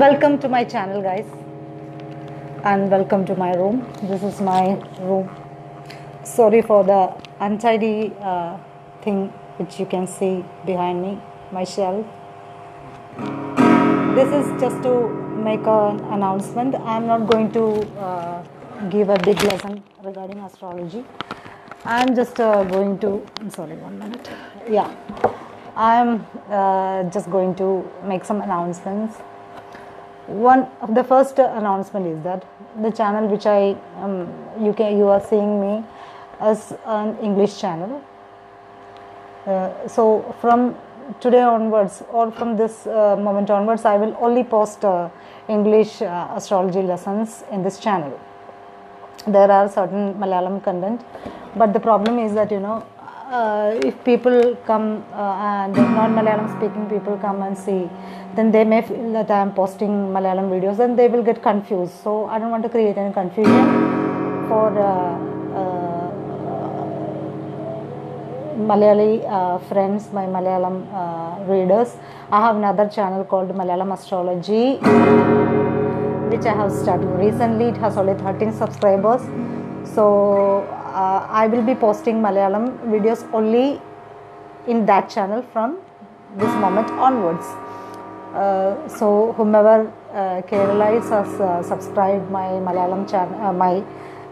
welcome to my channel guys. And welcome to my room. This is my room. Sorry for the untidy uh, thing which you can see behind me my shelf this is just to make an announcement. I'm not going to uh, give a big lesson regarding astrology. I'm just uh, going to sorry one minute. Yeah. I'm uh, just going to make some announcements one of the first announcement is that the channel which i um, you can you are seeing me as an english channel. Uh, so from today onwards or from this uh, moment onwards i will only post uh, english uh, astrology lessons in this channel. There are certain malayalam content but the problem is that you know if people come uh, and non malayalam speaking people come and see then they may feel that i am posting malayalam videos and they will get confused so i don't want to create any confusion for uh, uh, Malayali uh, friends, my Malayalam uh, readers. I have another channel called Malayalam Astrology, which I have started recently. It has only 13 subscribers. So uh, I will be posting Malayalam videos only in that channel from this moment onwards. Uh, so whomever uh, Kerala is has uh, subscribed my Malayalam channel, uh, my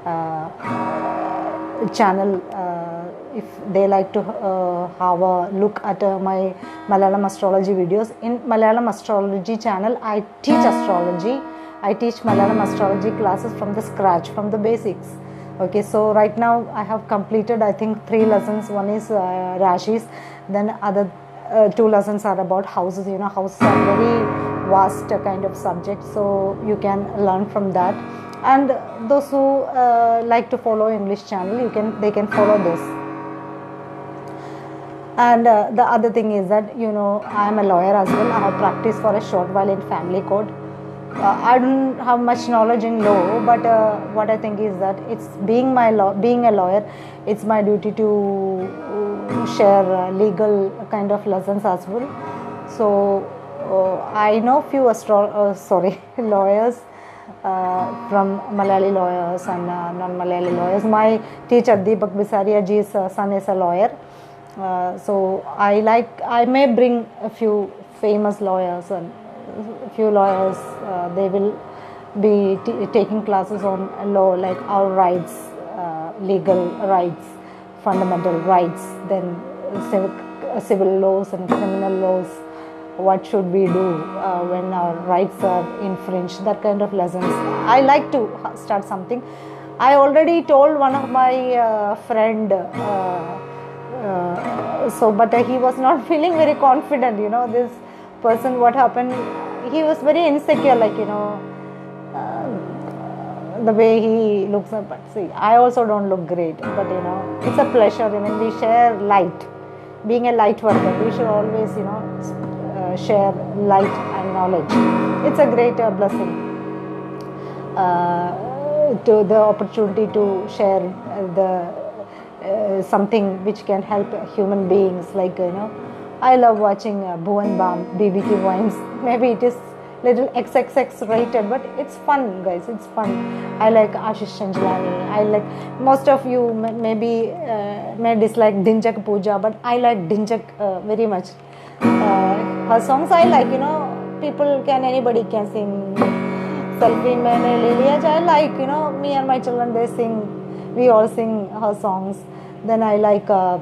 uh, channel. Uh, if they like to uh, have a look at uh, my Malayalam astrology videos, in Malayalam astrology channel, I teach astrology. I teach Malayalam astrology classes from the scratch, from the basics. Okay, so right now I have completed I think three lessons. One is uh, Rashis, then other uh, two lessons are about houses. You know, houses are very vast kind of subject, so you can learn from that. And those who uh, like to follow English channel, you can they can follow this and uh, the other thing is that you know i am a lawyer as well i have practiced for a short while in family court uh, i don't have much knowledge in law but uh, what i think is that it's being my law being a lawyer it's my duty to share uh, legal kind of lessons as well so uh, i know few astro- uh, sorry lawyers uh, from Malayali lawyers and non-Malayali lawyers. My teacher Deepak Bisaria ji's son is a lawyer. So I like I may bring a few famous lawyers and few lawyers. Uh, they will be t- taking classes on law like our rights, uh, legal rights, fundamental rights, then civic, uh, civil laws and criminal laws. What should we do uh, when our rights are infringed? That kind of lessons. I like to start something. I already told one of my uh, friend. Uh, so but he was not feeling very confident you know this person what happened he was very insecure like you know uh, the way he looks up. But see i also don't look great but you know it's a pleasure. I mean we share light. Being a light worker we should always you know uh, share light and knowledge. It's a great uh, blessing uh, to the opportunity to share uh, the uh, something which can help human beings like you know i love watching uh, bhuvan bam BB Ki Vines maybe it is little xxx rated but it's fun guys. It's fun. I like ashish Chanchlani i like most of you may, maybe uh, may dislike Dhinchak Pooja but i like Dhinchak uh, very much. Uh, her songs i like you know people can anybody can sing. Selfie i like you know me and my children they sing. We all sing her songs. Then I like uh,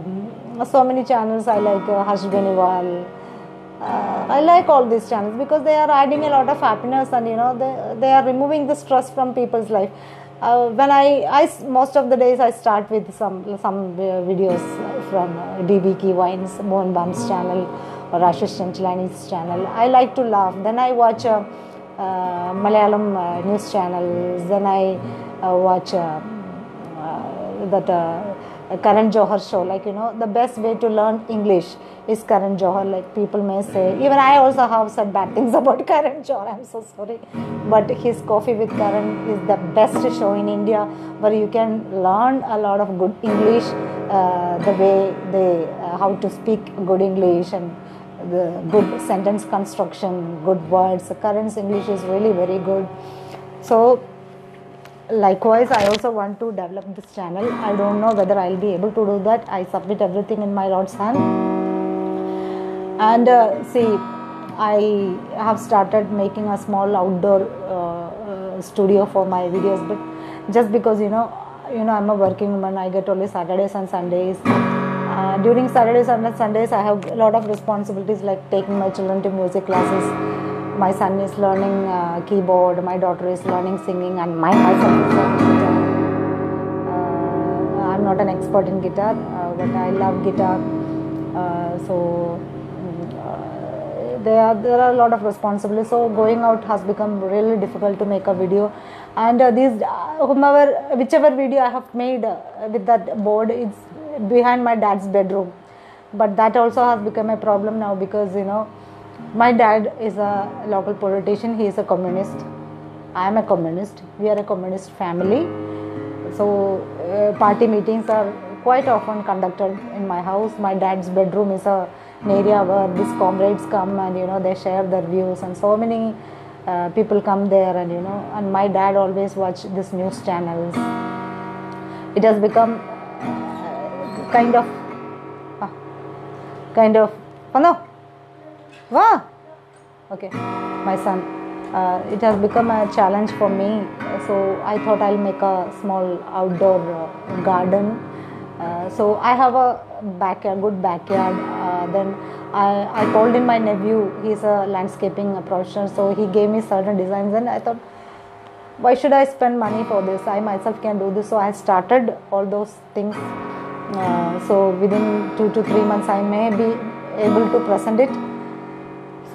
so many channels. I like uh, Harsh. Uh, I like all these channels because they are adding a lot of happiness and you know they, they are removing the stress from people's life. Uh, when I, I most of the days I start with some some videos from uh, DBK Wines, Bhuvan Bam's channel or Ashish Chanchlani's channel. I like to laugh. Then I watch uh, uh, Malayalam uh, news channels. Then I uh, watch. Uh, uh, that uh, Karan Johar show. Like you know, the best way to learn English is Karan Johar. Like people may say, even I also have said bad things about Karan Johar. I'm so sorry, but his Coffee with Karan is the best show in India where you can learn a lot of good English, uh, the way they how to speak good English and the good sentence construction, good words. Karan's English is really very good. So, likewise, I also want to develop this channel. I don't know whether I'll be able to do that. I submit everything in my Lord's hand. And uh, see, I have started making a small outdoor uh, uh, studio for my videos, but just because you know, you know, I'm a working woman. I get only Saturdays and Sundays. Uh, during Saturdays and Sundays, I have a lot of responsibilities like taking my children to music classes. My son is learning uh, keyboard. My daughter is learning singing, and my myself is learning guitar. Uh, I'm not an expert in guitar, uh, but I love guitar. Uh, so uh, there are there are a lot of responsibilities. So going out has become really difficult to make a video, and uh, these whomever whichever video I have made with that board is behind my dad's bedroom, but that also has become a problem now because you know my dad is a local politician. He is a communist. I am a communist. We are a communist family. So uh, party meetings are quite often conducted in my house. My dad's bedroom is a an area where these comrades come and you know they share their views and so many uh, people come there and you know and my dad always watch this news channels it has become uh, kind of ah, kind of oh no wow. Okay my son. Uh, it has become a challenge for me. So i thought i'll make a small outdoor uh, garden. Uh, so i have a backyard good backyard. Uh, then I, I called in my nephew. He's a landscaping professional. So he gave me certain designs and i thought why should i spend money for this? I myself can do this. So i started all those things. Uh, so within two to three months i may be able to present it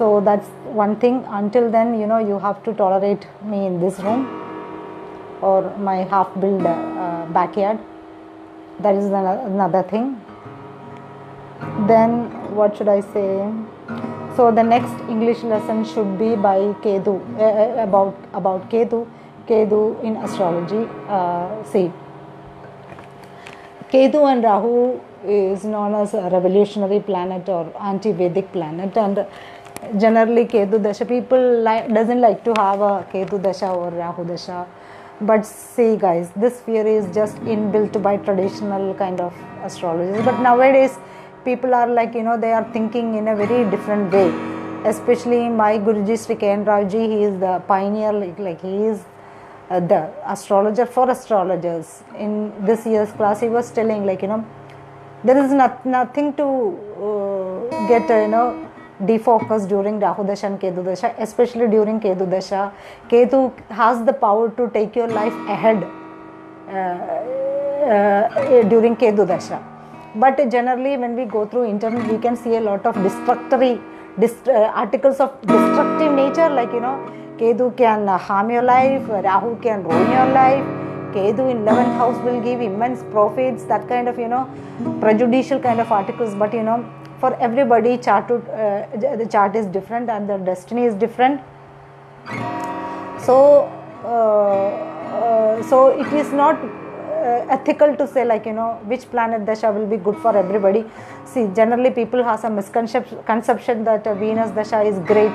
so that's one thing. Until then you know you have to tolerate me in this room or my half built uh, backyard. That is another thing. Then what should i say? So the next english lesson should be by ketu uh, about about ketu. Ketu in astrology uh, see ketu and rahu is known as a revolutionary planet or anti-vedic planet and generally ketu dasha. People doesn't like to have a ketu dasha or rahu dasha. But see guys this fear is just inbuilt by traditional kind of astrologers but nowadays people are like you know they are thinking in a very different way. Especially my guruji sri KN Raoji he is the pioneer like, like he is uh, the astrologer for astrologers. In this year's class he was telling like you know there is not, nothing to uh, get uh, you know defocus during Rahu Dasha and Ketu Dasha, especially during Ketu Dasha. Ketu has the power to take your life ahead uh, uh, during Ketu Dasha. But generally, when we go through internet, we can see a lot of destructory dist- uh, articles of destructive nature, like you know, Ketu can harm your life, Rahu can ruin your life. Ketu in 11th house will give immense profits, that kind of, you know, prejudicial kind of articles. But, you know, for everybody, chart to, uh, the chart is different and the destiny is different. So, uh, so it is not uh, ethical to say like you know which planet dasha will be good for everybody. See generally people have a misconception that uh, venus dasha is great.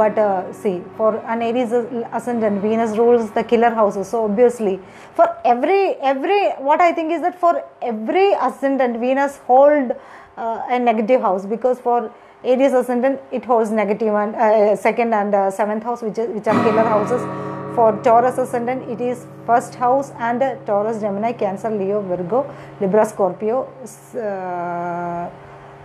But uh, see for an aries ascendant venus rules the killer houses. So obviously for every every what i think is that for every ascendant venus hold uh, a negative house because for aries ascendant it holds negative and uh, second and uh, seventh house which is, which are killer houses for Taurus ascendant, it is first house and uh, Taurus, Gemini, Cancer, Leo, Virgo, Libra, Scorpio, uh,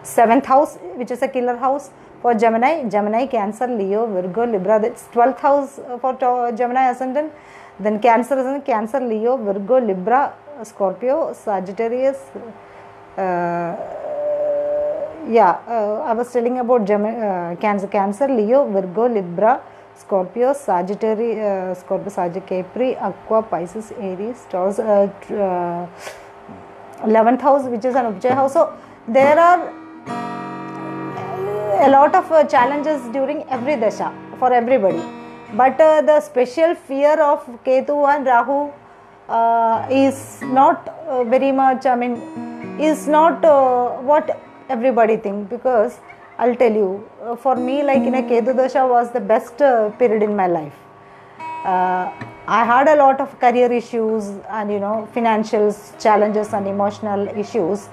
seventh house, which is a killer house for Gemini, Gemini, Cancer, Leo, Virgo, Libra. That's 12th house for Gemini ascendant. Then Cancer ascendant, Cancer, Leo, Virgo, Libra, Scorpio, Sagittarius. Uh, yeah, uh, I was telling about Gemini, Cancer, Cancer, Leo, Virgo, Libra. Scorpio, Sagittarius, uh, Scorpio, Sagittarius, Capri, Aqua, Pisces, Aries, Taurus, uh, uh, 11th house, which is an Upachaya house. So there are a lot of uh, challenges during every dasha for everybody. But uh, the special fear of Ketu and Rahu uh, is not very much, I mean, is not what everybody think because I'll tell you. Uh, for me, like in a Ketu was the best uh, period in my life. Uh, I had a lot of career issues and you know financial challenges and emotional issues.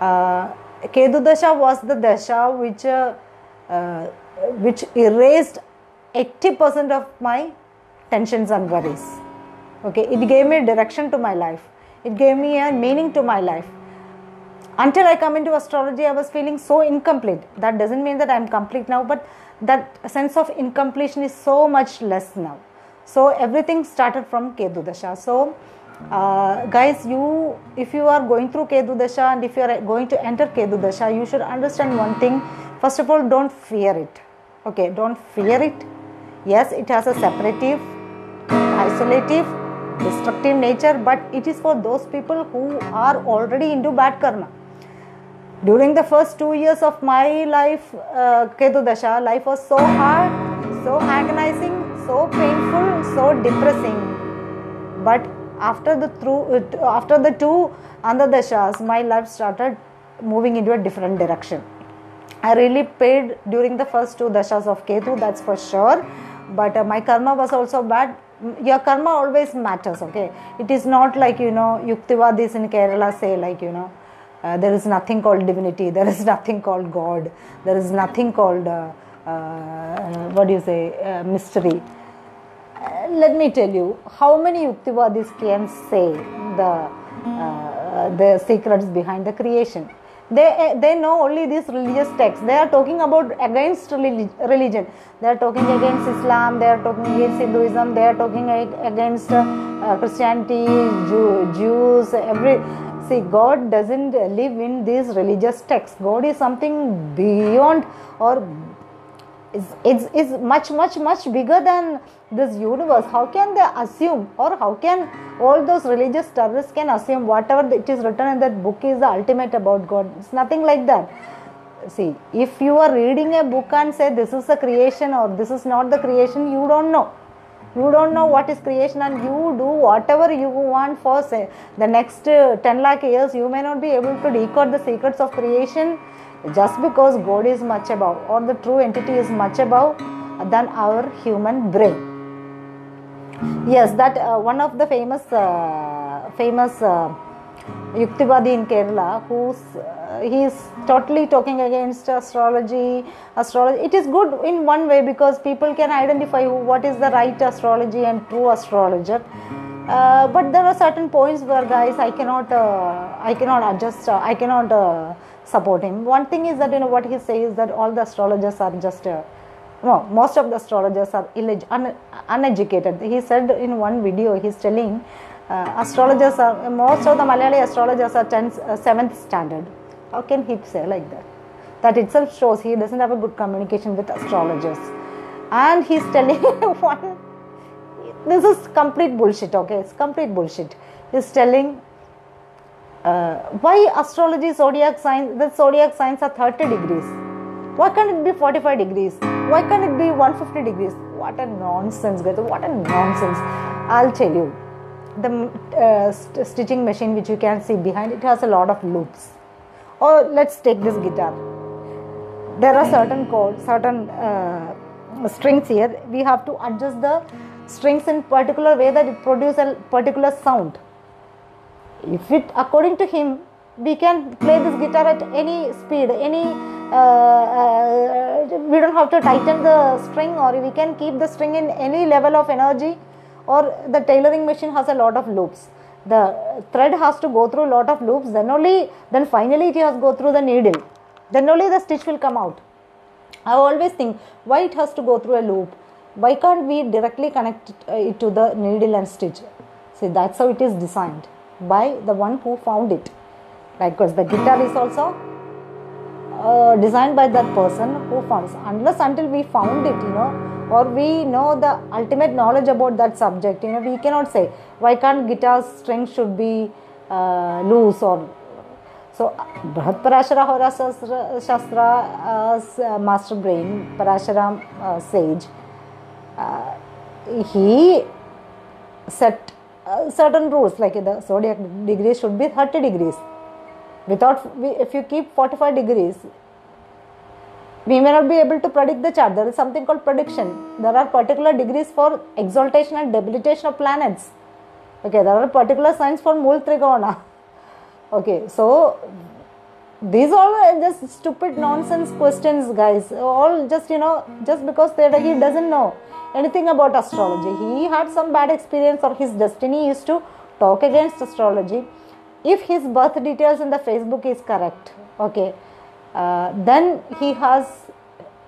Uh, Dasha was the Dasha which uh, uh, which erased 80% of my tensions and worries. Okay, it gave me direction to my life. It gave me a meaning to my life until I come into astrology, I was feeling so incomplete. That doesn't mean that I'm complete now, but that sense of incompletion is so much less now. So everything started from Ketu Dasha. So, uh, guys, you if you are going through Ketu Dasha and if you are going to enter Ketu Dasha, you should understand one thing. First of all, don't fear it. Okay, don't fear it. Yes, it has a separative, isolative, destructive nature, but it is for those people who are already into bad karma during the first two years of my life, uh, Ketu Dasha, life was so hard, so agonizing, so painful, so depressing. But after the through, uh, after the two Antar Dashas, my life started moving into a different direction. I really paid during the first two Dashas of Ketu, that's for sure. But uh, my karma was also bad. Your karma always matters, okay? It is not like, you know, Yuktivadis in Kerala say, like, you know, uh, there is nothing called divinity. There is nothing called God. There is nothing called uh, uh, what do you say uh, mystery. Uh, let me tell you how many Yuktivadis can say the uh, the secrets behind the creation. They they know only these religious texts. They are talking about against religion. They are talking against Islam. They are talking against Hinduism. They are talking against Christianity, Jew, Jews, every See, God doesn't live in these religious texts. God is something beyond or is, is, is much, much, much bigger than this universe. How can they assume or how can all those religious terrorists can assume whatever it is written in that book is the ultimate about God? It's nothing like that. See, if you are reading a book and say this is the creation or this is not the creation, you don't know you don't know what is creation and you do whatever you want for say the next uh, 10 lakh years you may not be able to decode the secrets of creation just because god is much above or the true entity is much above than our human brain. Yes that uh, one of the famous uh, famous uh, Yuktivadi in Kerala, who's uh, is totally talking against astrology. Astrology it is good in one way because people can identify who, what is the right astrology and true astrologer. Uh, but there are certain points where guys I cannot uh, I cannot adjust uh, I cannot uh, support him. One thing is that you know what he says that all the astrologers are just uh, no most of the astrologers are illeg- un- uneducated. He said in one video he's telling astrologers are most of the Malayali astrologers are 10th, uh, 7th standard. How can he say like that? That itself shows he doesn't have a good communication with astrologers. And he's telling one, this is complete bullshit, okay? It's complete bullshit. He's telling uh, why astrology, zodiac signs, the zodiac signs are 30 degrees. Why can't it be 45 degrees? Why can't it be 150 degrees? What a nonsense, guys. What a nonsense. I'll tell you the uh, st- stitching machine which you can see behind it has a lot of loops. Or let's take this guitar. There are certain chords certain uh, strings here. We have to adjust the strings in particular way that it produces a particular sound. If it according to him we can play this guitar at any speed any uh, uh, we don't have to tighten the string or we can keep the string in any level of energy or the tailoring machine has a lot of loops. The thread has to go through a lot of loops. Then only then finally it has to go through the needle. Then only the stitch will come out. I always think why it has to go through a loop? Why can't we directly connect it, uh, to the needle and stitch? See that's how it is designed by the one who found it. Like because the guitar is also uh, designed by that person who found unless until we found it you know or we know the ultimate knowledge about that subject you know we cannot say why can't guitar string should be uh, loose or so Brihat Parashara Hora Shastra uh, master brain Parashara uh, sage uh, he set uh, certain rules like the zodiac degrees should be 30 degrees. Without if you keep 45 degrees we may not be able to predict the chart. There is something called prediction. There are particular degrees for exaltation and debilitation of planets. Okay there are particular signs for mool trigona. Okay so these all are just stupid nonsense questions guys. All just you know just because he doesn't know anything about astrology. He had some bad experience or his destiny is to talk against astrology. If his birth details in the facebook is correct okay uh, then he has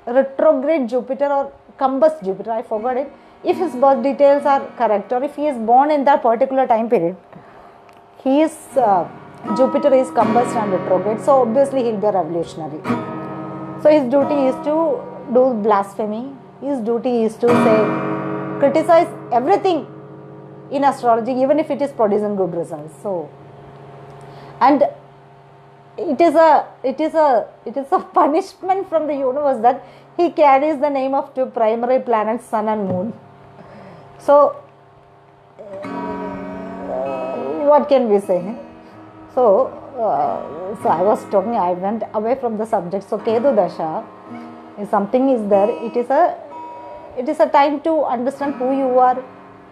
retrograde jupiter or combust jupiter i forgot it if his birth details are correct or if he is born in that particular time period. He is uh, jupiter is combust and retrograde so obviously he'll be a revolutionary. So his duty is to do blasphemy. His duty is to say criticize everything in astrology even if it is producing good results. So and it is a it is a it is a punishment from the universe that he carries the name of two primary planets sun and moon. So uh, what can we say? So uh, so i was talking i went away from the subject. So ketu dasha if something is there it is a it is a time to understand who you are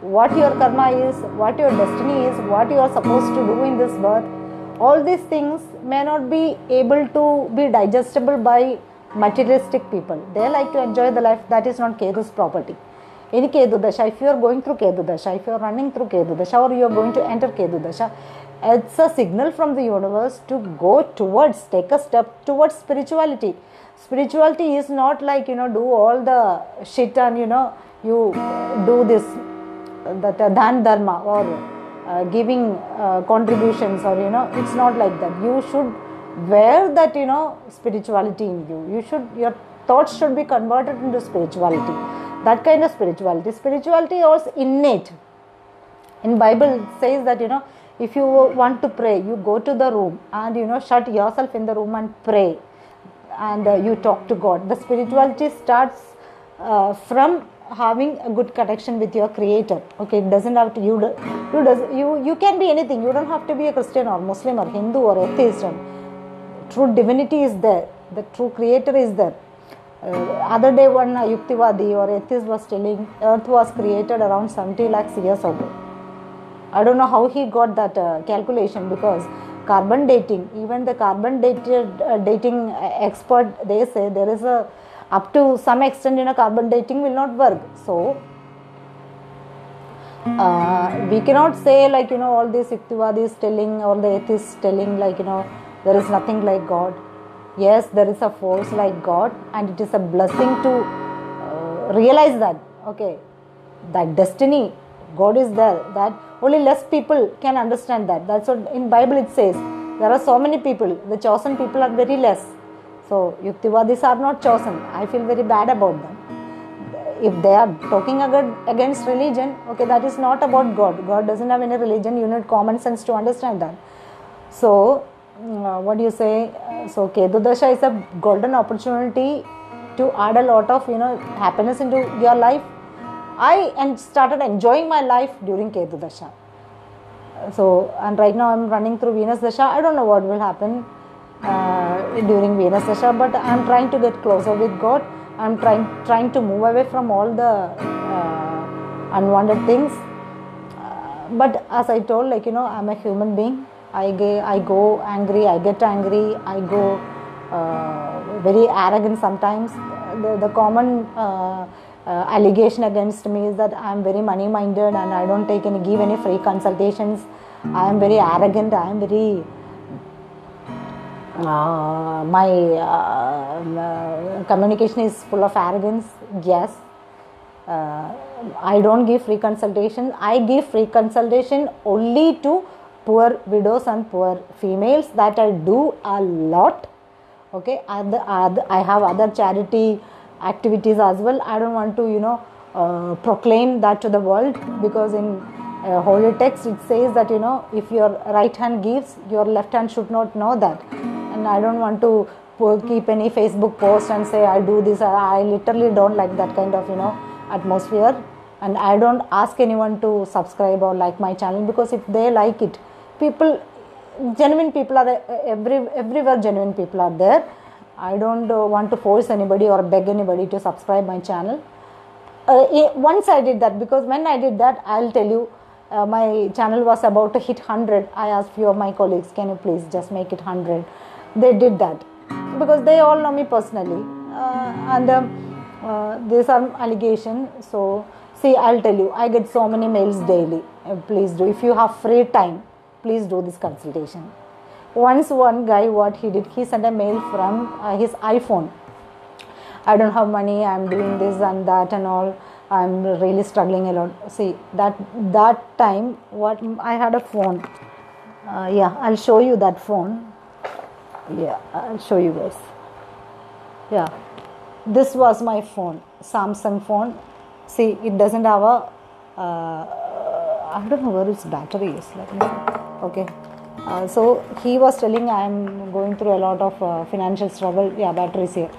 what your karma is what your destiny is what you are supposed to do in this birth all these things may not be able to be digestible by materialistic people. They like to enjoy the life that is not ketu's property. In ketu dasha if you are going through ketu dasha if you are running through ketu dasha or you are going to enter ketu dasha it's a signal from the universe to go towards take a step towards spirituality. Spirituality is not like you know do all the shit and you know you do this that uh, dhan dharma or uh, giving uh, contributions or you know it's not like that. You should wear that you know spirituality in you. You should your thoughts should be converted into spirituality. That kind of spirituality. Spirituality is innate. In bible says that you know if you want to pray you go to the room and you know shut yourself in the room and pray. And uh, you talk to God. The spirituality starts uh, from having a good connection with your creator. Okay it doesn't have to you do, you does you you can be anything. You don't have to be a christian or muslim or hindu or atheist. True divinity is there. The true creator is there. Uh, other day one uh, yuktivadi or atheist was telling earth was created around 70 lakhs years ago. I don't know how he got that uh, calculation because carbon dating even the carbon dated uh, dating expert they say there is a up to some extent you know carbon dating will not work. So uh, we cannot say like you know all these yuktivadis telling or the atheists telling like you know there is nothing like god. Yes there is a force like god and it is a blessing to uh, realize that. Okay. That destiny god is there that only less people can understand that. That's what in bible it says. There are so many people. The chosen people are very less so yuktivadis are not chosen. I feel very bad about them. If they are talking against religion okay that is not about god. God doesn't have any religion. You need common sense to understand that. So uh, what do you say? So ketu dasha is a golden opportunity to add a lot of you know happiness into your life. I and started enjoying my life during Ketu Dasha. So, and right now I'm running through Venus Dasha. I don't know what will happen uh, during Venus Dasha, but I'm trying to get closer with God. I'm trying trying to move away from all the uh, unwanted things. Uh, but as I told, like you know, I'm a human being. I get, I go angry. I get angry. I go uh, very arrogant sometimes. The, the common uh, allegation against me is that I am very money minded and I don't take any give any free consultations. I am very arrogant. I am very uh, my uh, communication is full of arrogance. Yes, uh, I don't give free consultation. I give free consultation only to poor widows and poor females. That I do a lot. Okay, I have other charity activities as well i don't want to you know uh, proclaim that to the world because in uh, holy text it says that you know if your right hand gives your left hand should not know that i don't want to keep any facebook post and say i do this i literally don't like that kind of you know atmosphere and i don't ask anyone to subscribe or like my channel because if they like it people genuine people are every everywhere genuine people are there I don't uh, want to force anybody or beg anybody to subscribe my channel. Uh, eh, once I did that because when I did that, I'll tell you, uh, my channel was about to hit 100. I asked few of my colleagues, can you please just make it 100? They did that. Because they all know me personally, uh, and um, uh, these are allegations. So see, I'll tell you, I get so many mails daily. Uh, please do. If you have free time, please do this consultation. Once one guy what he did he sent a mail from uh, his iphone. I don't have money i'm doing this and that and all. I'm really struggling a lot. See that that time what i had a phone. Uh, yeah i'll show you that phone yeah i'll show you guys yeah this was my phone samsung phone see it doesn't have a uh, i don't know where its battery is let me okay uh, so he was telling I am going through a lot of uh, financial struggle. Yeah, batteries here.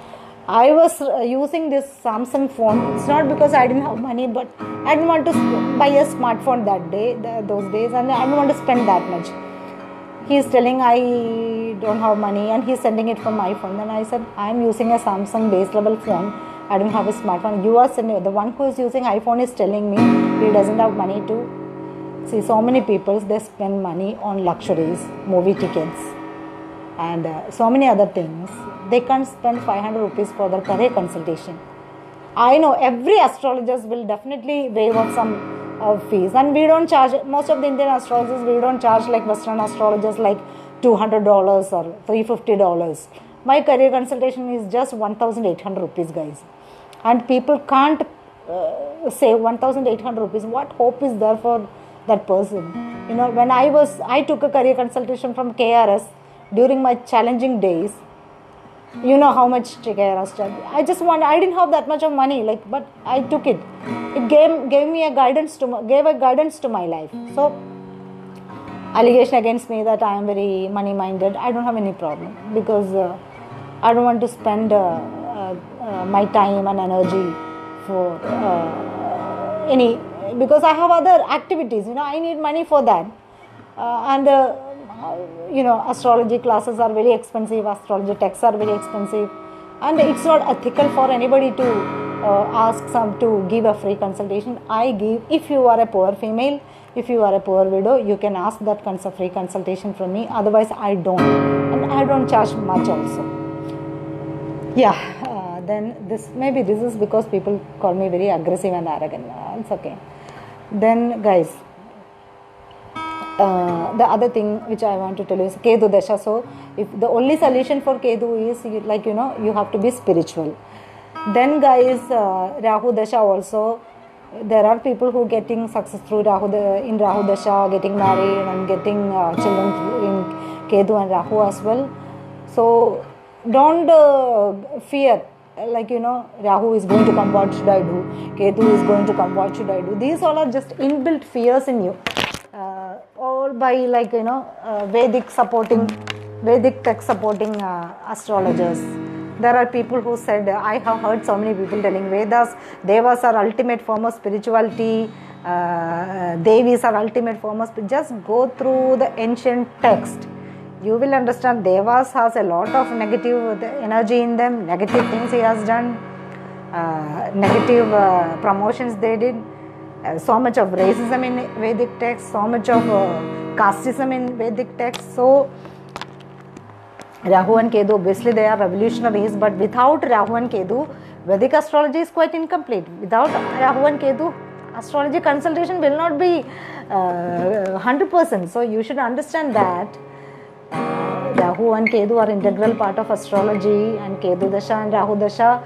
I was uh, using this Samsung phone. It's not because I didn't have money, but I didn't want to buy a smartphone that day, those days, and I didn't want to spend that much. He's telling I don't have money, and he's sending it from my phone. Then I said I'm using a Samsung base level phone. I don't have a smartphone. You are sending the one who is using iPhone is telling me he doesn't have money to see so many people they spend money on luxuries movie tickets and uh, so many other things they can't spend 500 rupees for their career consultation i know every astrologers will definitely waive off some uh, fees and we don't charge most of the indian astrologers we don't charge like western astrologers like $200 or $350 my career consultation is just 1800 rupees guys. And people can't uh, say 1800 rupees. What hope is there for that person? You know when i was i took a career consultation from krs during my challenging days. You know how much krs charge. I just want i didn't have that much of money like but i took it. It gave gave me a guidance to gave a guidance to my life. So allegation against me that i am very money minded i don't have any problem because uh, i don't want to spend uh, uh, uh my time and energy for uh, any because I have other activities. You know, I need money for that, and you know, astrology classes are very expensive. Astrology texts are very expensive, and it's not ethical for anybody to ask some to give a free consultation. I give if you are a poor female, if you are a poor widow, you can ask that kind of free consultation from me. Otherwise, I don't, and I don't charge much also. Yeah uh, then this maybe this is because people call me very aggressive and arrogant uh, it's okay then guys uh, the other thing which I want to tell you is Ketu Dasha. So, if the only solution for Ketu is like you know, you have to be spiritual. Then, guys, uh, Rahu Dasha also. There are people who are getting success through Rahu in Rahu Dasha, getting married and getting uh, children in Ketu and Rahu as well. So, don't uh, fear. Like you know rahu is going to come what should i do? Ketu is going to come what should i do? These all are just inbuilt fears in you. Uh, all by like you know uh, vedic supporting vedic text supporting uh, astrologers there are people who said i have heard so many people telling vedas devas are ultimate form of spirituality uh, devis are ultimate form of just go through the ancient text you will understand Devas has a lot of negative energy in them, negative things he has done, uh, negative uh, promotions they did, uh, so much of racism in Vedic text, so much of uh, casteism in Vedic text. So, Rahu and Ketu, obviously they are revolutionaries, but without Rahu and Ketu, Vedic astrology is quite incomplete. Without Rahu and Ketu, astrology consultation will not be 100%. Uh, so, you should understand that Rahu and Ketu are integral part of astrology, and Ketu Dasha and Rahu Dasha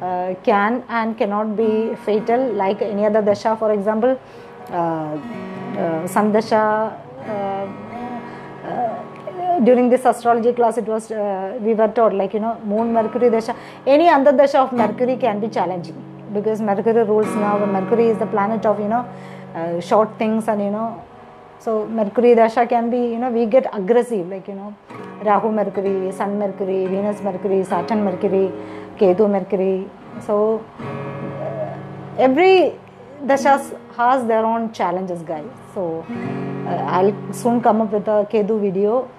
uh, can and cannot be fatal like any other Dasha. For example, uh, uh, Sun Dasha. Uh, uh, during this astrology class, it was uh, we were taught like you know Moon Mercury Dasha. Any other Dasha of Mercury can be challenging because Mercury rules now. Mercury is the planet of you know short things and you know so Mercury Dasha can be, you know, we get aggressive, like, you know, Rahu Mercury, Sun Mercury, Venus Mercury, Saturn Mercury, Ketu Mercury. So every Dasha has their own challenges, guys. So uh, I'll soon come up with a Ketu video.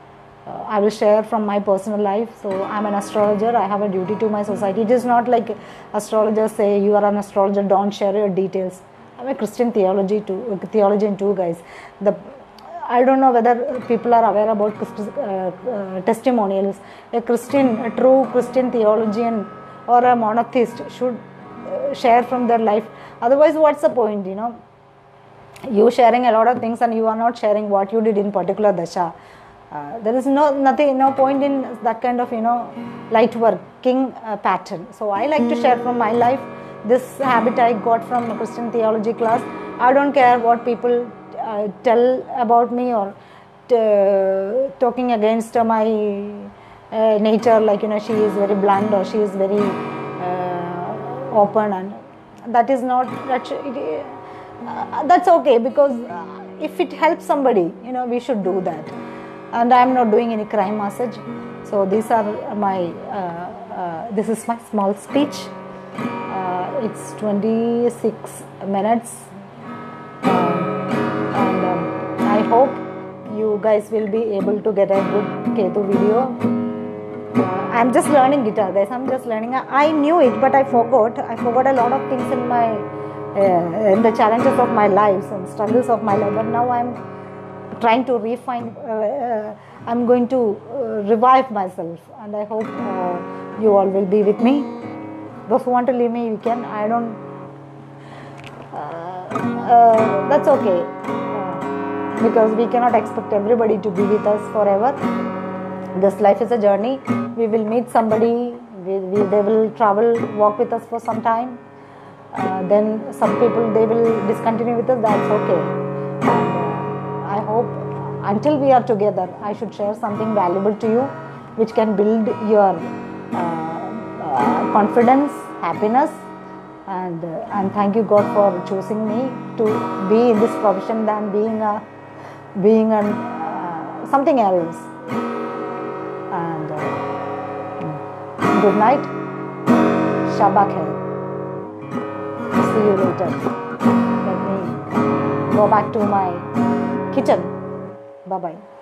Uh, I will share from my personal life. So I'm an astrologer. I have a duty to my society. It is not like astrologers say you are an astrologer. Don't share your details. I'm a Christian theology too, theologian too, guys. The I don't know whether people are aware about uh, uh, testimonials. A Christian, a true Christian theologian or a monotheist should uh, share from their life. Otherwise, what's the point? You know, you sharing a lot of things and you are not sharing what you did in particular dasha. Uh, there is no nothing, no point in that kind of you know light working uh, pattern. So I like to share from my life. This habit I got from a Christian theology class. I don't care what people uh, tell about me or t- talking against my uh, nature. Like you know, she is very blunt or she is very uh, open, and that is not that. Sh- it, uh, that's okay because if it helps somebody, you know, we should do that. And I am not doing any crime message. So these are my. Uh, uh, this is my small speech. Uh, it's 26 minutes, um, and um, I hope you guys will be able to get a good Ketu video. Uh, I'm just learning guitar, guys. I'm just learning. I, I knew it, but I forgot. I forgot a lot of things in my uh, in the challenges of my life and struggles of my life. But now I'm trying to refine. Uh, uh, I'm going to uh, revive myself, and I hope you all will be with me. Those who want to leave me, you can. I don't. That's okay. Because we cannot expect everybody to be with us forever this life is a journey we will meet somebody we, we, they will travel walk with us for some time uh, then some people they will discontinue with us that's okay until we are together i should share something valuable to you which can build your uh, uh, confidence happiness. And uh, and thank you god for choosing me to be in this profession than being a being an uh, something else. And uh, good night. Shabak see you later. Let me go back to my kitchen bye bye